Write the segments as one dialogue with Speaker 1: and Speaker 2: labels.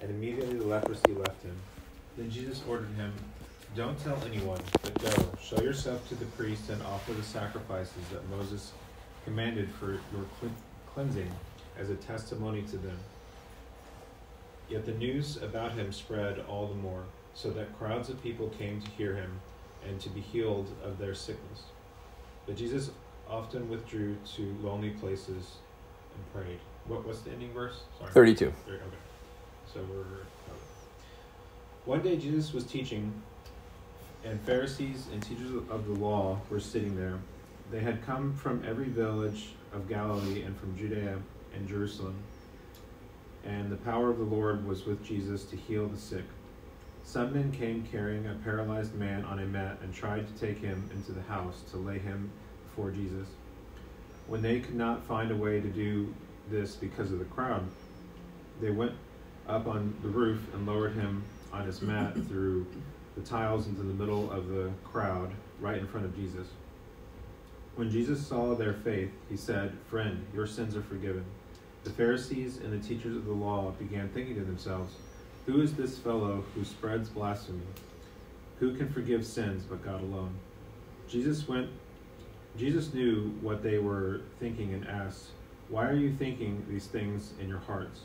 Speaker 1: and immediately the leprosy left him. Then Jesus ordered him, Don't tell anyone, but go, show yourself to the priest, and offer the sacrifices that Moses commanded for your cleansing as a testimony to them. Yet the news about him spread all the more, so that crowds of people came to hear him and to be healed of their sickness. But Jesus often withdrew to lonely places and prayed. What, what's the ending verse?
Speaker 2: Sorry. 32.
Speaker 1: Okay. So we're. Um, one day Jesus was teaching, and Pharisees and teachers of the law were sitting there. They had come from every village of Galilee and from Judea and Jerusalem. And the power of the Lord was with Jesus to heal the sick. Some men came carrying a paralyzed man on a mat and tried to take him into the house to lay him before Jesus. When they could not find a way to do this because of the crowd, they went up on the roof and lowered him on his mat through the tiles into the middle of the crowd, right in front of Jesus. When Jesus saw their faith, he said, Friend, your sins are forgiven. The Pharisees and the teachers of the law began thinking to themselves, Who is this fellow who spreads blasphemy? Who can forgive sins but God alone? Jesus went Jesus knew what they were thinking and asked, Why are you thinking these things in your hearts?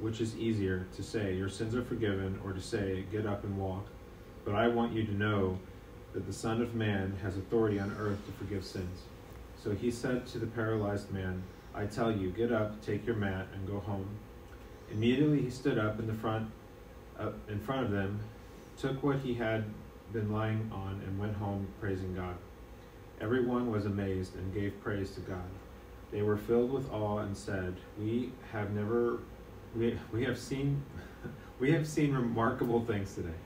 Speaker 1: Which is easier, to say, Your sins are forgiven, or to say, Get up and walk? But I want you to know that the Son of Man has authority on earth to forgive sins. So he said to the paralyzed man, I tell you, get up, take your mat, and go home. Immediately he stood up in the front, uh, in front of them, took what he had been lying on, and went home praising God. Everyone was amazed and gave praise to God. They were filled with awe and said, "We have never, we, have seen, we have seen remarkable things today."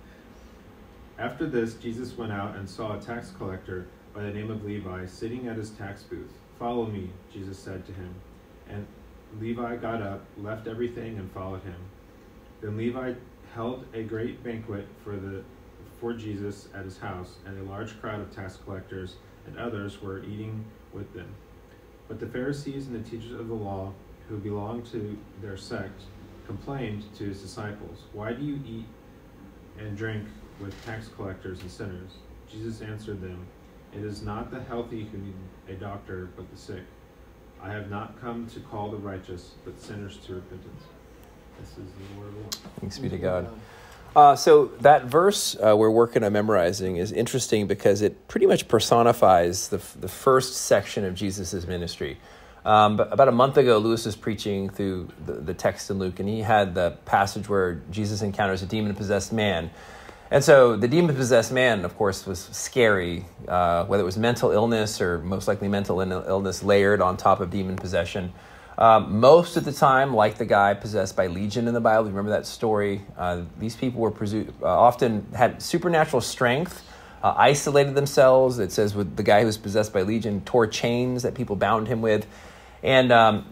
Speaker 1: After this, Jesus went out and saw a tax collector by the name of Levi sitting at his tax booth. Follow me, Jesus said to him. And Levi got up, left everything, and followed him. Then Levi held a great banquet for the for Jesus at his house, and a large crowd of tax collectors and others were eating with them. But the Pharisees and the teachers of the law, who belonged to their sect, complained to his disciples, Why do you eat and drink with tax collectors and sinners? Jesus answered them, It is not the healthy who need a doctor, but the sick. I have not come to call the righteous, but sinners to repentance. This is the word of.
Speaker 2: Thanks be to God. Uh, so that verse uh, we're working on memorizing is interesting because it pretty much personifies the, the first section of Jesus' ministry. Um, but about a month ago, Lewis was preaching through the, the text in Luke, and he had the passage where Jesus encounters a demon possessed man. And so the demon possessed man, of course, was scary, uh, whether it was mental illness or most likely mental illness layered on top of demon possession. Um, most of the time, like the guy possessed by Legion in the Bible, remember that story? Uh, these people were presu- uh, often had supernatural strength, uh, isolated themselves. It says with the guy who was possessed by Legion tore chains that people bound him with, and um,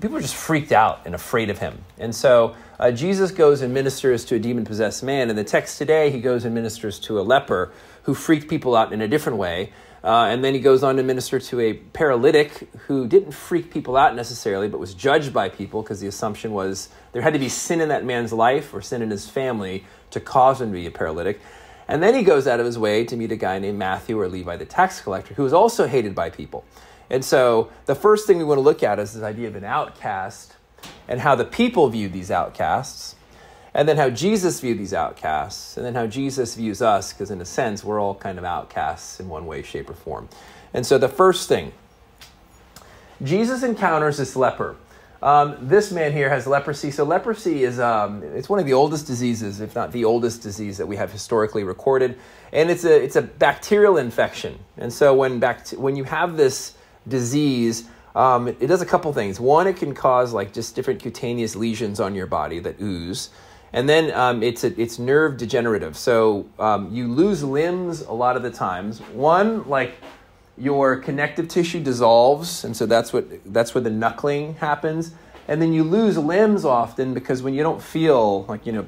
Speaker 2: people were just freaked out and afraid of him. And so uh, Jesus goes and ministers to a demon possessed man. In the text today, he goes and ministers to a leper who freaked people out in a different way. Uh, and then he goes on to minister to a paralytic who didn't freak people out necessarily, but was judged by people because the assumption was there had to be sin in that man's life or sin in his family to cause him to be a paralytic. And then he goes out of his way to meet a guy named Matthew or Levi, the tax collector, who was also hated by people. And so the first thing we want to look at is this idea of an outcast and how the people view these outcasts and then how Jesus viewed these outcasts, and then how Jesus views us, because in a sense, we're all kind of outcasts in one way, shape, or form. And so the first thing, Jesus encounters this leper. Um, this man here has leprosy. So leprosy is um, it's one of the oldest diseases, if not the oldest disease that we have historically recorded, and it's a it's a bacterial infection. And so when bact- when you have this disease, um, it, does a couple things. One, it can cause like just different cutaneous lesions on your body that ooze. And then um, it's, a, it's nerve degenerative. So um, you lose limbs a lot of the times. One, like your connective tissue dissolves, and so that's, what, that's where the knuckling happens. And then you lose limbs often because when you don't feel like, you know,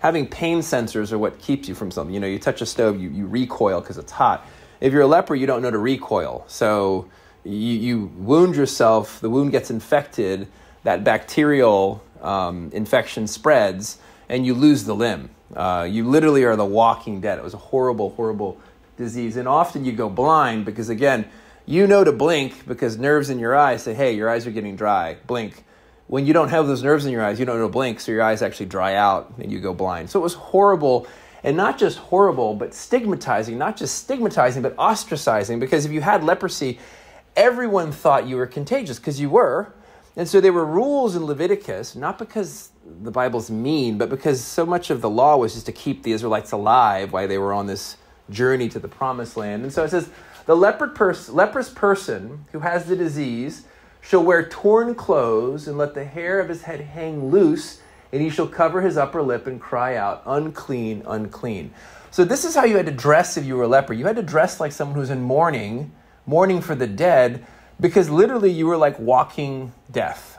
Speaker 2: having pain sensors are what keeps you from something. You know, you touch a stove, you, you recoil because it's hot. If you're a leper, you don't know to recoil. So you, you wound yourself, the wound gets infected, that bacterial um, infection spreads and you lose the limb. Uh, you literally are the walking dead. It was a horrible, horrible disease. And often you go blind because, again, you know to blink because nerves in your eyes say, hey, your eyes are getting dry, blink. When you don't have those nerves in your eyes, you don't know to blink, so your eyes actually dry out and you go blind. So it was horrible, and not just horrible, but stigmatizing, not just stigmatizing, but ostracizing, because if you had leprosy, everyone thought you were contagious because you were. And so there were rules in Leviticus, not because the Bible's mean, but because so much of the law was just to keep the Israelites alive while they were on this journey to the promised land. And so it says, the pers- leprous person who has the disease shall wear torn clothes and let the hair of his head hang loose, and he shall cover his upper lip and cry out, Unclean, unclean. So, this is how you had to dress if you were a leper. You had to dress like someone who's in mourning, mourning for the dead, because literally you were like walking death.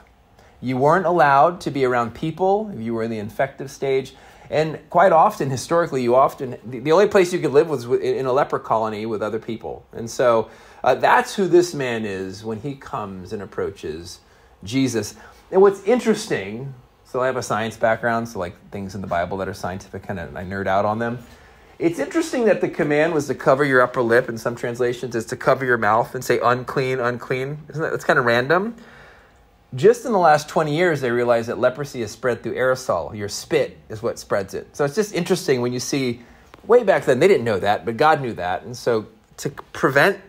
Speaker 2: You weren't allowed to be around people if you were in the infective stage. And quite often, historically, you often, the only place you could live was in a leper colony with other people. And so uh, that's who this man is when he comes and approaches Jesus. And what's interesting, so I have a science background, so like things in the Bible that are scientific, kind of I nerd out on them. It's interesting that the command was to cover your upper lip. In some translations, is to cover your mouth and say unclean, unclean. Isn't that that's kind of random? Just in the last 20 years, they realized that leprosy is spread through aerosol. Your spit is what spreads it. So it's just interesting when you see, way back then, they didn't know that, but God knew that. And so to prevent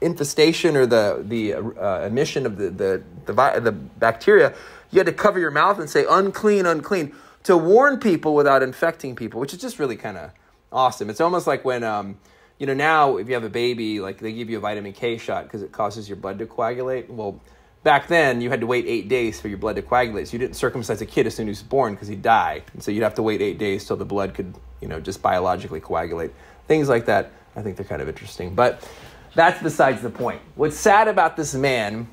Speaker 2: infestation or the, the uh, emission of the, the, the, the bacteria, you had to cover your mouth and say, unclean, unclean, to warn people without infecting people, which is just really kind of awesome. It's almost like when, um, you know, now if you have a baby, like they give you a vitamin K shot because it causes your blood to coagulate. Well, back then you had to wait eight days for your blood to coagulate. So you didn't circumcise a kid as soon as he was born because he'd die. And so you'd have to wait eight days till the blood could, you know, just biologically coagulate. Things like that, I think they're kind of interesting. But that's besides the point. What's sad about this man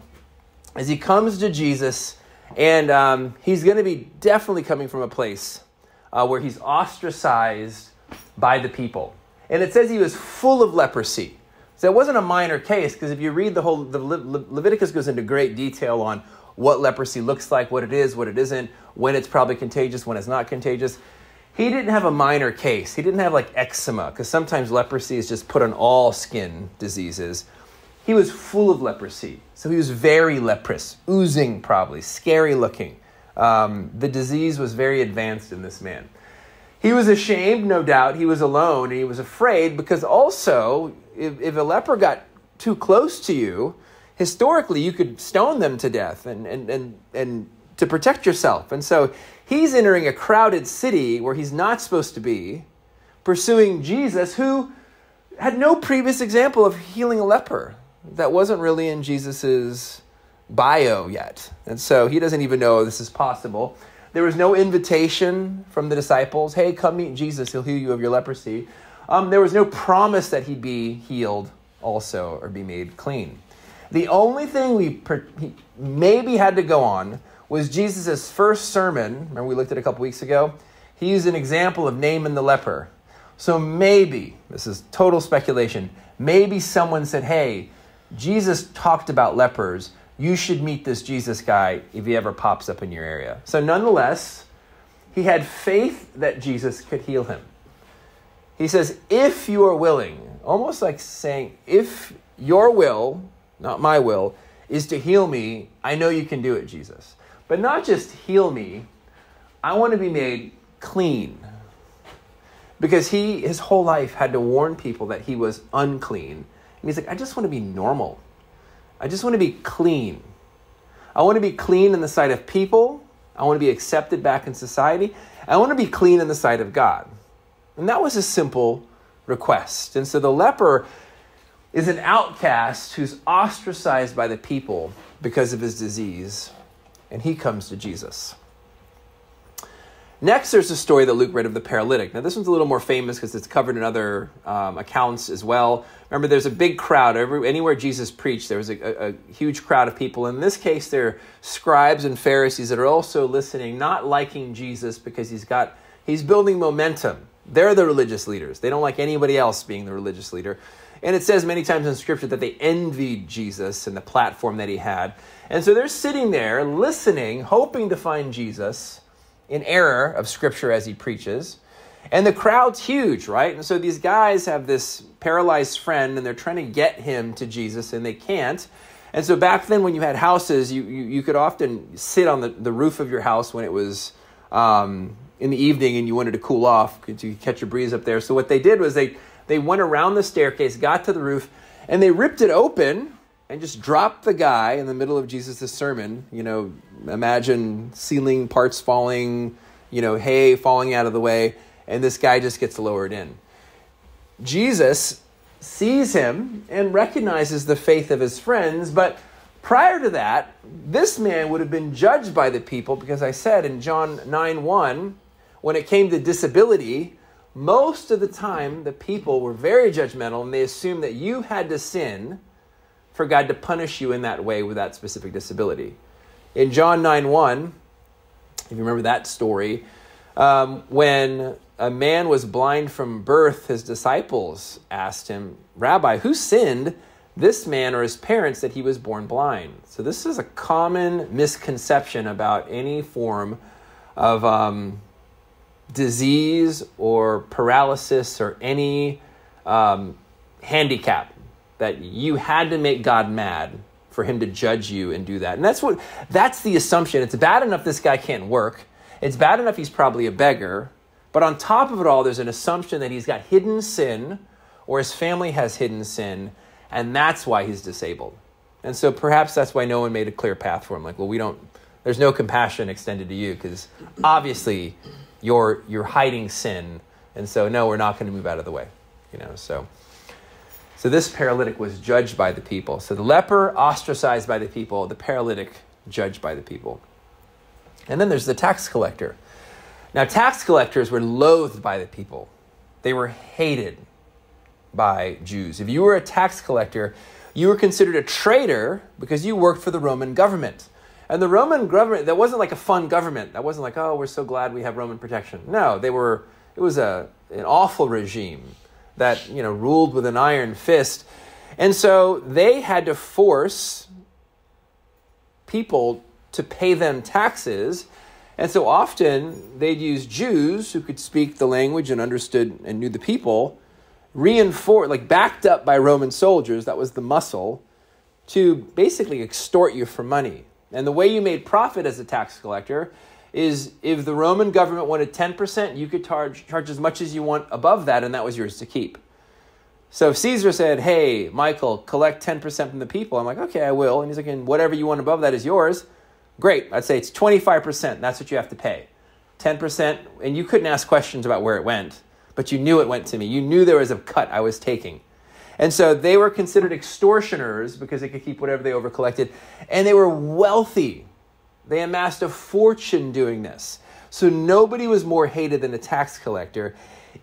Speaker 2: is he comes to Jesus and um, he's going to be definitely coming from a place uh, where he's ostracized by the people. And it says he was full of leprosy. So it wasn't a minor case because if you read the whole, the Le- Le- Leviticus goes into great detail on what leprosy looks like, what it is, what it isn't, when it's probably contagious, when it's not contagious. He didn't have a minor case. He didn't have like eczema because sometimes leprosy is just put on all skin diseases. He was full of leprosy. So he was very leprous, oozing probably, scary looking. Um, the disease was very advanced in this man. He was ashamed, no doubt. He was alone and he was afraid because also if, if a leper got too close to you, historically you could stone them to death and, and, and, and to protect yourself. And so he's entering a crowded city where he's not supposed to be, pursuing Jesus, who had no previous example of healing a leper. That wasn't really in Jesus's bio yet. And so he doesn't even know this is possible. There was no invitation from the disciples hey, come meet Jesus, he'll heal you of your leprosy. Um, there was no promise that he'd be healed also or be made clean. The only thing we per- maybe had to go on was Jesus' first sermon. Remember, we looked at a couple weeks ago? He used an example of Naaman the leper. So maybe, this is total speculation, maybe someone said, hey, Jesus talked about lepers. You should meet this Jesus guy if he ever pops up in your area. So, nonetheless, he had faith that Jesus could heal him. He says, if you are willing, almost like saying, if your will, not my will, is to heal me, I know you can do it, Jesus. But not just heal me, I want to be made clean. Because he, his whole life, had to warn people that he was unclean. And he's like, I just want to be normal. I just want to be clean. I want to be clean in the sight of people. I want to be accepted back in society. I want to be clean in the sight of God. And that was a simple request. And so the leper is an outcast who's ostracized by the people because of his disease, and he comes to Jesus. Next, there's a story that Luke read of the paralytic. Now, this one's a little more famous because it's covered in other um, accounts as well. Remember, there's a big crowd. Every, anywhere Jesus preached, there was a, a, a huge crowd of people. In this case, they're scribes and Pharisees that are also listening, not liking Jesus because he's got he's building momentum. They're the religious leaders. They don't like anybody else being the religious leader. And it says many times in Scripture that they envied Jesus and the platform that he had. And so they're sitting there listening, hoping to find Jesus in error of Scripture as he preaches. And the crowd's huge, right? And so these guys have this paralyzed friend and they're trying to get him to Jesus and they can't. And so back then, when you had houses, you, you, you could often sit on the, the roof of your house when it was um, in the evening and you wanted to cool off to catch a breeze up there. So what they did was they, they went around the staircase, got to the roof, and they ripped it open and just drop the guy in the middle of Jesus' sermon. You know, imagine ceiling parts falling, you know, hay falling out of the way, and this guy just gets lowered in. Jesus sees him and recognizes the faith of his friends, but prior to that, this man would have been judged by the people because I said in John 9 1, when it came to disability, most of the time the people were very judgmental and they assumed that you had to sin for God to punish you in that way with that specific disability. In John 9 1, if you remember that story, um, when a man was blind from birth, his disciples asked him, Rabbi, who sinned, this man or his parents, that he was born blind? So, this is a common misconception about any form of um, disease or paralysis or any um, handicap that you had to make God mad for him to judge you and do that. And that's what that's the assumption. It's bad enough this guy can't work. It's bad enough he's probably a beggar. But on top of it all, there's an assumption that he's got hidden sin or his family has hidden sin, and that's why he's disabled. And so perhaps that's why no one made a clear path for him. Like, well, we don't, there's no compassion extended to you because obviously you're, you're hiding sin. And so, no, we're not going to move out of the way. You know, so. So this paralytic was judged by the people. So the leper ostracized by the people, the paralytic judged by the people. And then there's the tax collector. Now, tax collectors were loathed by the people, they were hated by Jews. If you were a tax collector, you were considered a traitor because you worked for the Roman government. And the Roman government, that wasn't like a fun government. That wasn't like, oh, we're so glad we have Roman protection. No, they were, it was a, an awful regime that, you know, ruled with an iron fist. And so they had to force people to pay them taxes and so often they'd use Jews who could speak the language and understood and knew the people, reinforced, like backed up by Roman soldiers, that was the muscle, to basically extort you for money. And the way you made profit as a tax collector is if the Roman government wanted 10%, you could charge, charge as much as you want above that, and that was yours to keep. So if Caesar said, Hey, Michael, collect 10% from the people, I'm like, Okay, I will. And he's like, And whatever you want above that is yours. Great. I'd say it's 25%. That's what you have to pay. 10%, and you couldn't ask questions about where it went, but you knew it went to me. You knew there was a cut I was taking. And so they were considered extortioners because they could keep whatever they overcollected. And they were wealthy. They amassed a fortune doing this. So nobody was more hated than a tax collector.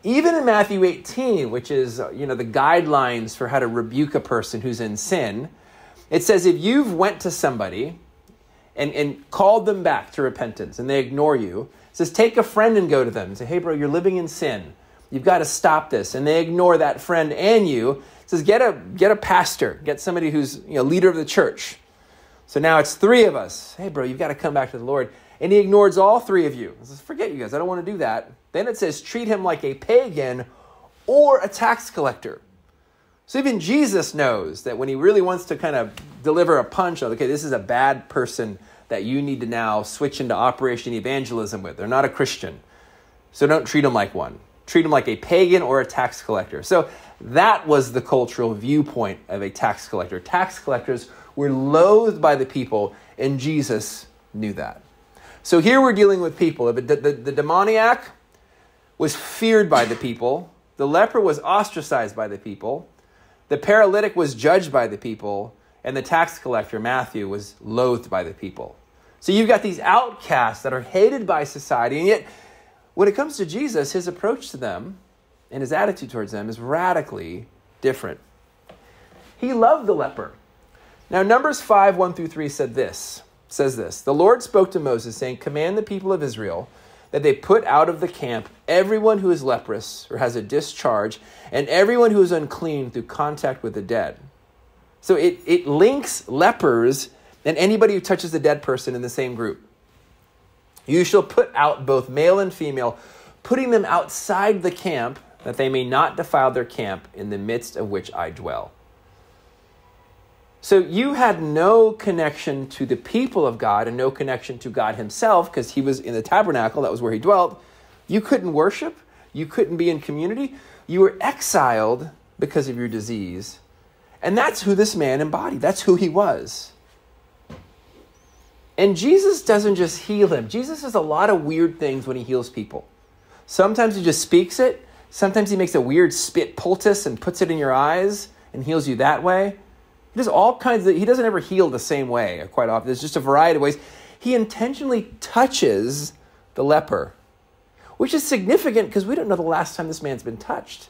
Speaker 2: Even in Matthew 18, which is uh, you know the guidelines for how to rebuke a person who's in sin, it says if you've went to somebody and, and called them back to repentance and they ignore you, it says, take a friend and go to them and say, hey, bro, you're living in sin. You've got to stop this. And they ignore that friend and you. It says, get a, get a pastor, get somebody who's you know, leader of the church. So now it's three of us. Hey, bro, you've got to come back to the Lord. And he ignores all three of you. He says, forget you guys. I don't want to do that. Then it says, treat him like a pagan or a tax collector. So even Jesus knows that when he really wants to kind of deliver a punch, of okay, this is a bad person that you need to now switch into Operation Evangelism with. They're not a Christian. So don't treat them like one. Treat them like a pagan or a tax collector. So that was the cultural viewpoint of a tax collector. Tax collectors were loathed by the people, and Jesus knew that. So here we're dealing with people. The, the, the demoniac was feared by the people, the leper was ostracized by the people, the paralytic was judged by the people, and the tax collector, Matthew, was loathed by the people. So you've got these outcasts that are hated by society, and yet when it comes to Jesus, his approach to them and his attitude towards them is radically different. He loved the leper. Now, Numbers 5 1 through 3 said this, says this The Lord spoke to Moses, saying, Command the people of Israel that they put out of the camp everyone who is leprous or has a discharge, and everyone who is unclean through contact with the dead. So it, it links lepers and anybody who touches a dead person in the same group. You shall put out both male and female, putting them outside the camp, that they may not defile their camp in the midst of which I dwell. So you had no connection to the people of God and no connection to God Himself because He was in the tabernacle, that was where He dwelt. You couldn't worship, you couldn't be in community, you were exiled because of your disease. And that's who this man embodied, that's who he was. And Jesus doesn't just heal him, Jesus does a lot of weird things when he heals people. Sometimes he just speaks it, sometimes he makes a weird spit poultice and puts it in your eyes and heals you that way. He does all kinds of, he doesn't ever heal the same way quite often. There's just a variety of ways. He intentionally touches the leper, which is significant because we don't know the last time this man's been touched.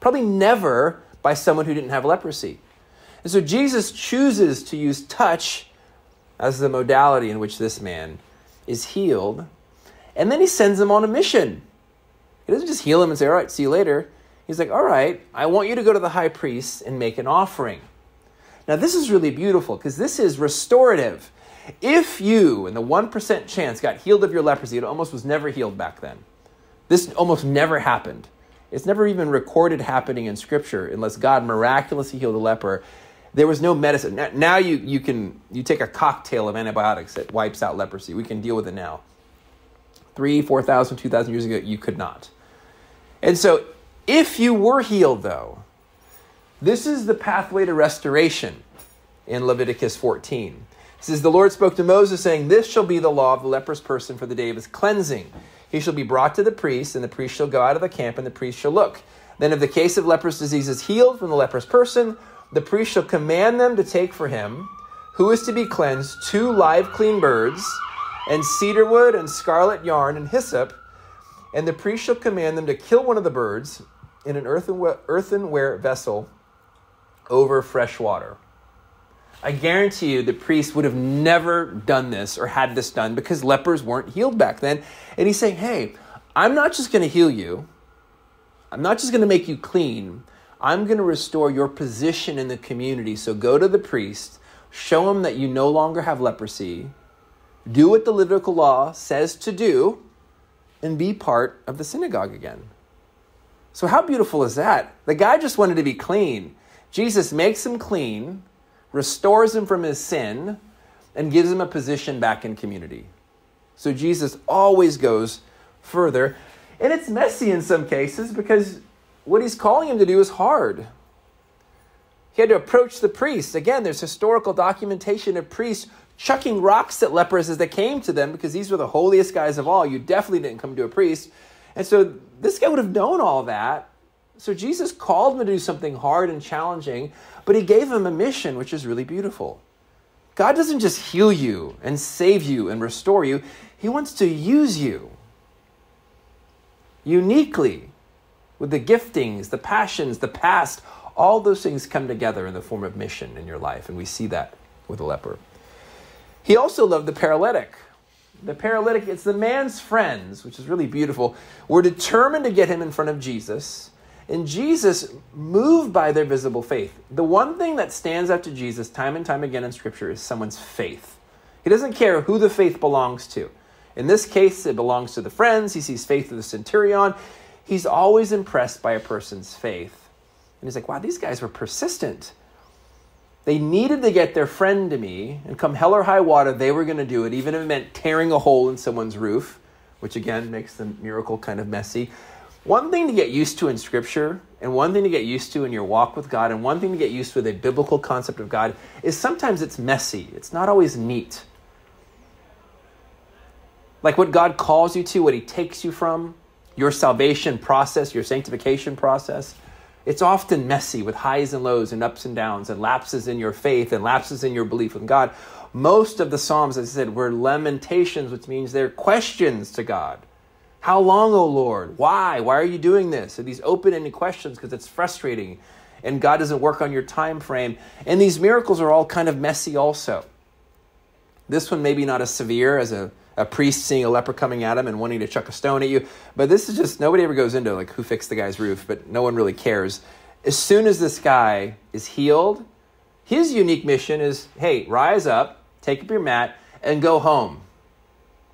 Speaker 2: Probably never by someone who didn't have leprosy. And so Jesus chooses to use touch as the modality in which this man is healed. And then he sends him on a mission. He doesn't just heal him and say, All right, see you later. He's like, All right, I want you to go to the high priest and make an offering. Now, this is really beautiful because this is restorative. If you, in the 1% chance, got healed of your leprosy, it almost was never healed back then. This almost never happened. It's never even recorded happening in Scripture unless God miraculously healed a leper. There was no medicine. Now you, you can you take a cocktail of antibiotics that wipes out leprosy. We can deal with it now. Three, 4,000, 2,000 years ago, you could not. And so, if you were healed, though, this is the pathway to restoration in Leviticus 14. It says, The Lord spoke to Moses, saying, This shall be the law of the leprous person for the day of his cleansing. He shall be brought to the priest, and the priest shall go out of the camp, and the priest shall look. Then, if the case of leprous disease is healed from the leprous person, the priest shall command them to take for him, who is to be cleansed, two live clean birds, and cedar wood, and scarlet yarn, and hyssop. And the priest shall command them to kill one of the birds in an earthenware vessel over fresh water. I guarantee you the priest would have never done this or had this done because lepers weren't healed back then. And he's saying, hey, I'm not just going to heal you, I'm not just going to make you clean. I'm going to restore your position in the community. So go to the priest, show him that you no longer have leprosy, do what the Levitical law says to do, and be part of the synagogue again. So, how beautiful is that? The guy just wanted to be clean. Jesus makes him clean, restores him from his sin, and gives him a position back in community. So Jesus always goes further. And it's messy in some cases because what he's calling him to do is hard. He had to approach the priests. Again, there's historical documentation of priests chucking rocks at lepers as they came to them because these were the holiest guys of all. You definitely didn't come to a priest. And so this guy would have known all that. So Jesus called him to do something hard and challenging, but he gave him a mission, which is really beautiful. God doesn't just heal you and save you and restore you, He wants to use you uniquely with the giftings, the passions, the past. All those things come together in the form of mission in your life, and we see that with the leper. He also loved the paralytic. The paralytic, it's the man's friends, which is really beautiful, were determined to get him in front of Jesus and Jesus, moved by their visible faith. The one thing that stands out to Jesus time and time again in Scripture is someone's faith. He doesn't care who the faith belongs to. In this case, it belongs to the friends. He sees faith of the centurion. He's always impressed by a person's faith. And he's like, wow, these guys were persistent. They needed to get their friend to me, and come hell or high water, they were going to do it, even if it meant tearing a hole in someone's roof, which again makes the miracle kind of messy. One thing to get used to in Scripture, and one thing to get used to in your walk with God, and one thing to get used to with a biblical concept of God is sometimes it's messy. It's not always neat. Like what God calls you to, what He takes you from, your salvation process, your sanctification process, it's often messy with highs and lows and ups and downs and lapses in your faith and lapses in your belief in God. Most of the Psalms, as I said, were lamentations, which means they're questions to God. How long, O Lord? Why? Why are you doing this? And these open-ended questions because it's frustrating and God doesn't work on your time frame. And these miracles are all kind of messy also. This one maybe not as severe as a a priest seeing a leper coming at him and wanting to chuck a stone at you. But this is just nobody ever goes into like who fixed the guy's roof, but no one really cares. As soon as this guy is healed, his unique mission is hey, rise up, take up your mat, and go home.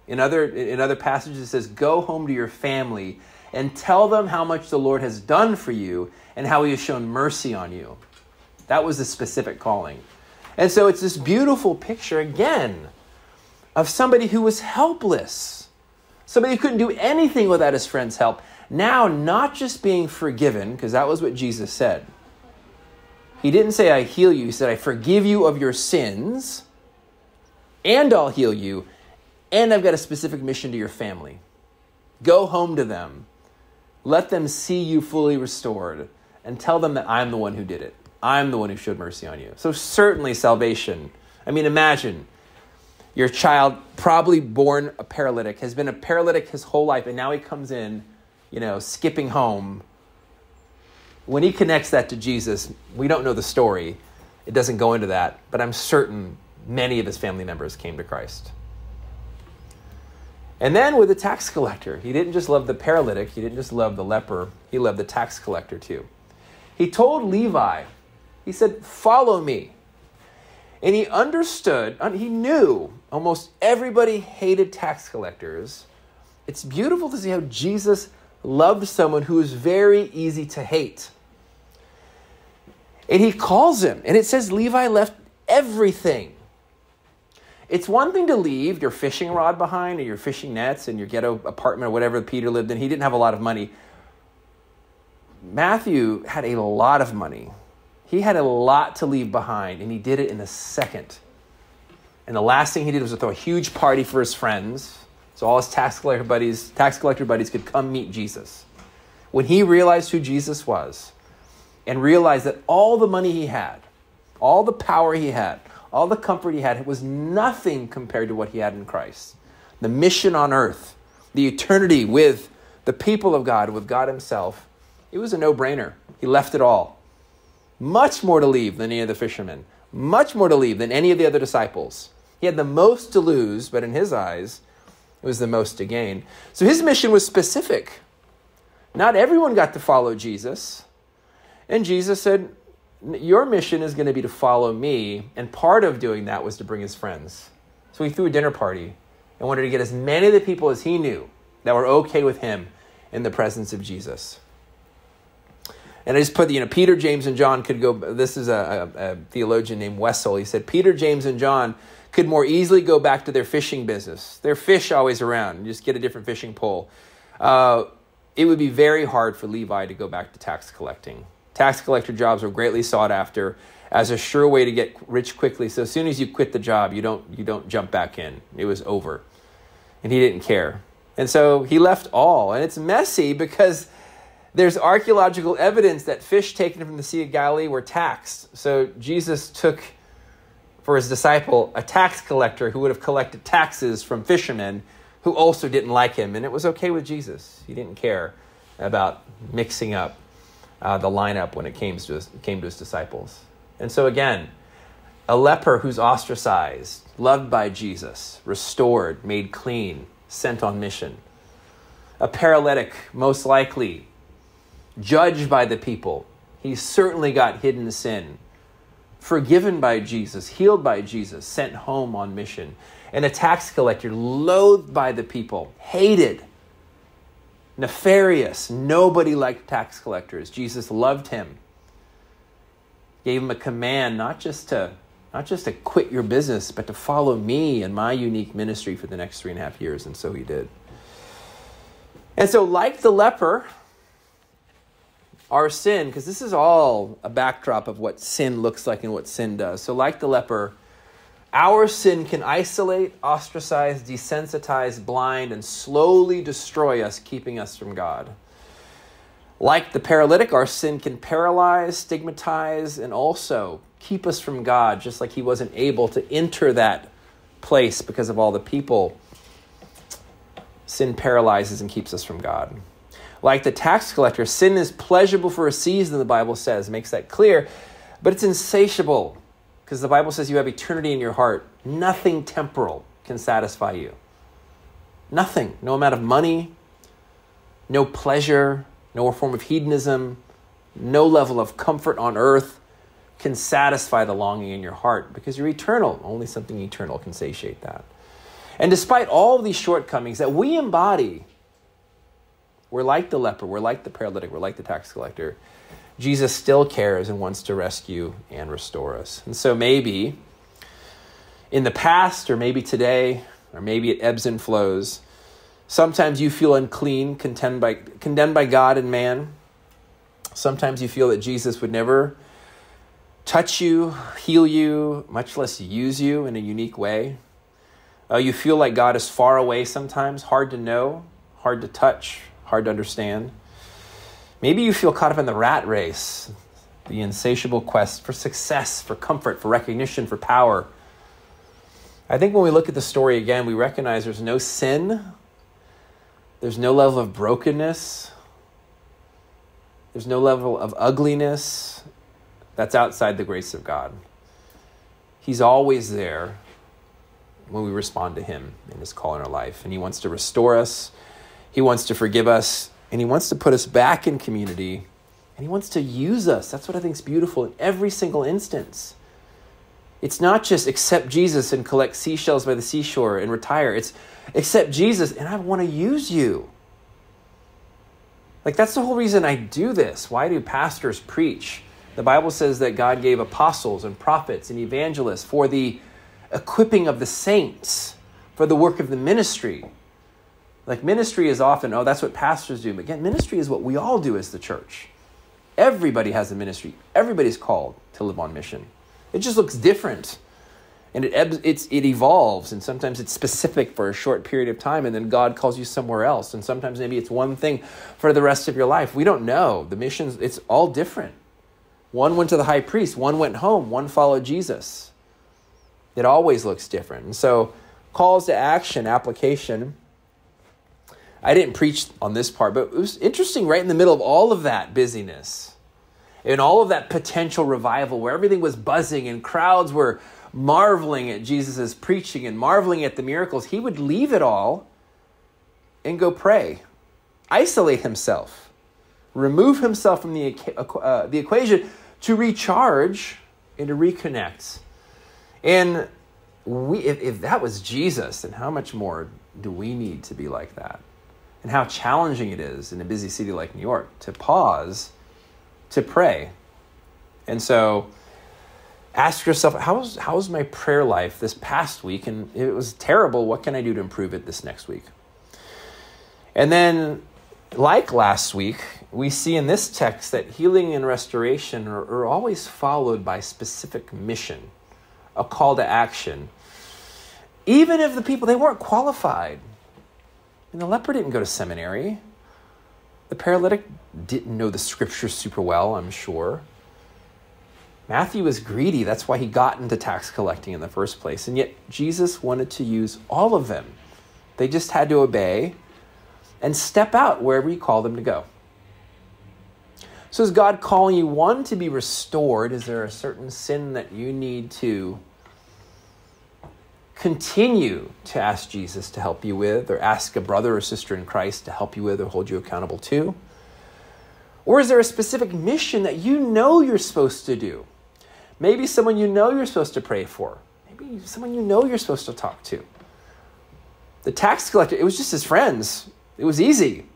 Speaker 2: In other, in other passages, it says, Go home to your family and tell them how much the Lord has done for you and how he has shown mercy on you. That was the specific calling. And so it's this beautiful picture again of somebody who was helpless, somebody who couldn't do anything without his friend's help. Now, not just being forgiven, because that was what Jesus said. He didn't say, I heal you. He said, I forgive you of your sins, and I'll heal you, and I've got a specific mission to your family. Go home to them. Let them see you fully restored, and tell them that I'm the one who did it. I'm the one who showed mercy on you. So, certainly, salvation. I mean, imagine your child, probably born a paralytic, has been a paralytic his whole life, and now he comes in, you know, skipping home. When he connects that to Jesus, we don't know the story. It doesn't go into that, but I'm certain many of his family members came to Christ. And then with the tax collector, he didn't just love the paralytic, he didn't just love the leper, he loved the tax collector too. He told Levi, he said, Follow me. And he understood, he knew almost everybody hated tax collectors. It's beautiful to see how Jesus loved someone who is very easy to hate. And he calls him, and it says Levi left everything. It's one thing to leave your fishing rod behind or your fishing nets and your ghetto apartment or whatever Peter lived in. He didn't have a lot of money. Matthew had a lot of money. He had a lot to leave behind, and he did it in a second. And the last thing he did was to throw a huge party for his friends, so all his tax collector buddies, tax collector buddies could come meet Jesus. When he realized who Jesus was, and realized that all the money he had, all the power he had, all the comfort he had was nothing compared to what he had in Christ. The mission on earth, the eternity with the people of God, with God Himself, it was a no brainer. He left it all much more to leave than any of the fishermen, much more to leave than any of the other disciples. He had the most to lose, but in his eyes, it was the most to gain. So his mission was specific. Not everyone got to follow Jesus. And Jesus said, Your mission is going to be to follow me. And part of doing that was to bring his friends. So he threw a dinner party and wanted to get as many of the people as he knew that were okay with him in the presence of Jesus. And I just put, you know, Peter, James, and John could go. This is a, a, a theologian named Wessel. He said Peter, James, and John could more easily go back to their fishing business. Their fish always around. Just get a different fishing pole. Uh, it would be very hard for Levi to go back to tax collecting. Tax collector jobs were greatly sought after as a sure way to get rich quickly. So as soon as you quit the job, you don't you don't jump back in. It was over. And he didn't care. And so he left all. And it's messy because there's archaeological evidence that fish taken from the Sea of Galilee were taxed. So Jesus took for his disciple a tax collector who would have collected taxes from fishermen who also didn't like him. And it was okay with Jesus. He didn't care about mixing up uh, the lineup when it came to, his, came to his disciples. And so, again, a leper who's ostracized, loved by Jesus, restored, made clean, sent on mission. A paralytic, most likely judged by the people. He certainly got hidden sin. Forgiven by Jesus, healed by Jesus, sent home on mission. And a tax collector, loathed by the people, hated, nefarious. Nobody liked tax collectors. Jesus loved him. Gave him a command not just to not just to quit your business, but to follow me and my unique ministry for the next three and a half years. And so he did. And so, like the leper, our sin, because this is all a backdrop of what sin looks like and what sin does. So, like the leper, our sin can isolate, ostracize, desensitize, blind, and slowly destroy us, keeping us from God. Like the paralytic, our sin can paralyze, stigmatize, and also keep us from God, just like he wasn't able to enter that place because of all the people. Sin paralyzes and keeps us from God. Like the tax collector, sin is pleasurable for a season, the Bible says, makes that clear, but it's insatiable because the Bible says you have eternity in your heart. Nothing temporal can satisfy you. Nothing. No amount of money, no pleasure, no form of hedonism, no level of comfort on earth can satisfy the longing in your heart because you're eternal. Only something eternal can satiate that. And despite all these shortcomings that we embody, we're like the leper, we're like the paralytic, we're like the tax collector. Jesus still cares and wants to rescue and restore us. And so maybe in the past, or maybe today, or maybe it ebbs and flows, sometimes you feel unclean, condemned by, condemned by God and man. Sometimes you feel that Jesus would never touch you, heal you, much less use you in a unique way. Uh, you feel like God is far away sometimes, hard to know, hard to touch, hard to understand. Maybe you feel caught up in the rat race, the insatiable quest for success, for comfort, for recognition, for power. I think when we look at the story again, we recognize there's no sin, there's no level of brokenness, there's no level of ugliness that's outside the grace of God. He's always there when we respond to Him in His call in our life. And He wants to restore us, He wants to forgive us, and He wants to put us back in community, and He wants to use us. That's what I think is beautiful in every single instance. It's not just accept Jesus and collect seashells by the seashore and retire. It's accept Jesus and I want to use you. Like, that's the whole reason I do this. Why do pastors preach? The Bible says that God gave apostles and prophets and evangelists for the equipping of the saints for the work of the ministry. Like ministry is often, oh, that's what pastors do. But again, ministry is what we all do as the church. Everybody has a ministry. Everybody's called to live on mission. It just looks different. And it, it evolves, and sometimes it's specific for a short period of time, and then God calls you somewhere else. And sometimes maybe it's one thing for the rest of your life. We don't know. The missions, it's all different. One went to the high priest, one went home, one followed Jesus. It always looks different. And so, calls to action, application. I didn't preach on this part, but it was interesting right in the middle of all of that busyness and all of that potential revival where everything was buzzing and crowds were marveling at Jesus' preaching and marveling at the miracles, he would leave it all and go pray, isolate himself, remove himself from the, uh, the equation to recharge and to reconnect and we, if, if that was Jesus, then how much more do we need to be like that? And how challenging it is in a busy city like New York to pause to pray. And so ask yourself, how's, how's my prayer life this past week? And it was terrible, what can I do to improve it this next week? And then, like last week, we see in this text that healing and restoration are, are always followed by specific mission a call to action. Even if the people, they weren't qualified. And the leper didn't go to seminary. The paralytic didn't know the scriptures super well, I'm sure. Matthew was greedy. That's why he got into tax collecting in the first place. And yet, Jesus wanted to use all of them. They just had to obey and step out wherever he called them to go. So, is God calling you, one, to be restored? Is there a certain sin that you need to continue to ask Jesus to help you with, or ask a brother or sister in Christ to help you with or hold you accountable to? Or is there a specific mission that you know you're supposed to do? Maybe someone you know you're supposed to pray for. Maybe someone you know you're supposed to talk to. The tax collector, it was just his friends. It was easy.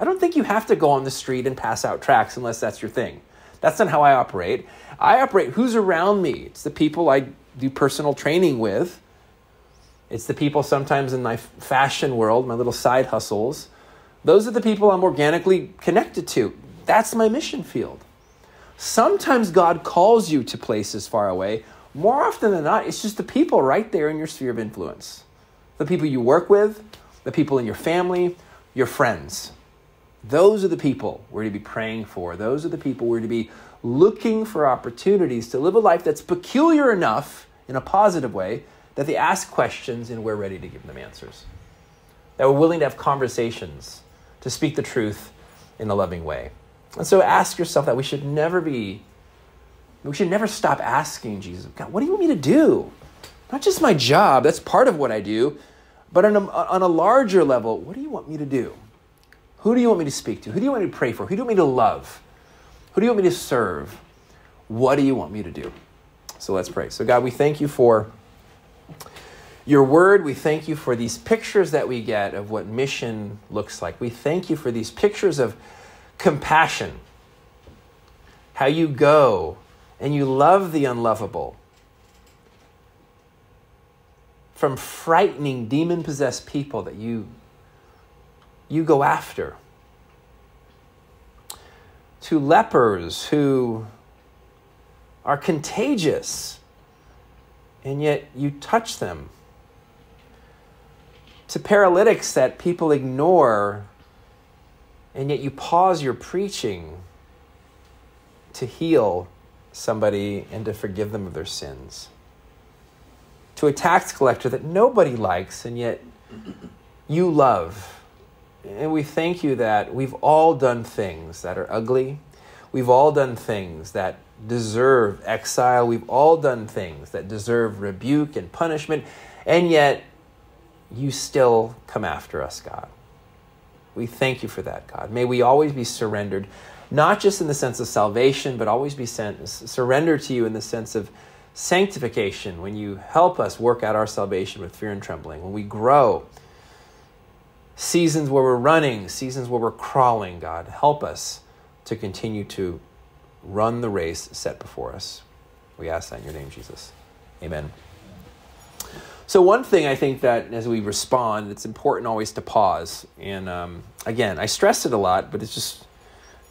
Speaker 2: I don't think you have to go on the street and pass out tracts unless that's your thing. That's not how I operate. I operate who's around me. It's the people I do personal training with. It's the people sometimes in my fashion world, my little side hustles. Those are the people I'm organically connected to. That's my mission field. Sometimes God calls you to places far away. More often than not, it's just the people right there in your sphere of influence. The people you work with, the people in your family, your friends. Those are the people we're to be praying for. Those are the people we're to be looking for opportunities to live a life that's peculiar enough in a positive way that they ask questions and we're ready to give them answers. That we're willing to have conversations, to speak the truth in a loving way. And so ask yourself that we should never be, we should never stop asking Jesus, God, what do you want me to do? Not just my job, that's part of what I do, But on a, on a larger level, what do you want me to do? Who do you want me to speak to? Who do you want me to pray for? Who do you want me to love? Who do you want me to serve? What do you want me to do? So let's pray. So, God, we thank you for your word. We thank you for these pictures that we get of what mission looks like. We thank you for these pictures of compassion, how you go and you love the unlovable. From frightening demon possessed people that you, you go after, to lepers who are contagious, and yet you touch them, to paralytics that people ignore, and yet you pause your preaching to heal somebody and to forgive them of their sins. To a tax collector that nobody likes and yet you love. And we thank you that we've all done things that are ugly. We've all done things that deserve exile. We've all done things that deserve rebuke and punishment. And yet, you still come after us, God. We thank you for that, God. May we always be surrendered not just in the sense of salvation, but always be sent, surrender to you in the sense of sanctification when you help us work out our salvation with fear and trembling, when we grow. Seasons where we're running, seasons where we're crawling, God, help us to continue to run the race set before us. We ask that in your name, Jesus. Amen. So, one thing I think that as we respond, it's important always to pause. And um, again, I stress it a lot, but it's just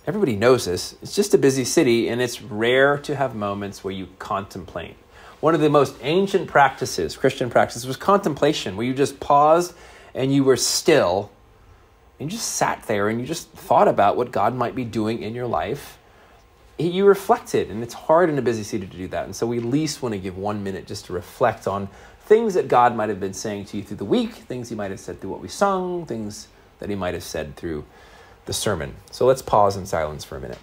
Speaker 2: everybody knows this. It's just a busy city, and it's rare to have moments where you contemplate. One of the most ancient practices, Christian practices, was contemplation, where you just paused and you were still and you just sat there and you just thought about what God might be doing in your life. You reflected, and it's hard in a busy city to do that. And so we at least want to give one minute just to reflect on things that God might have been saying to you through the week, things He might have said through what we sung, things that He might have said through the sermon. So let's pause in silence for a minute.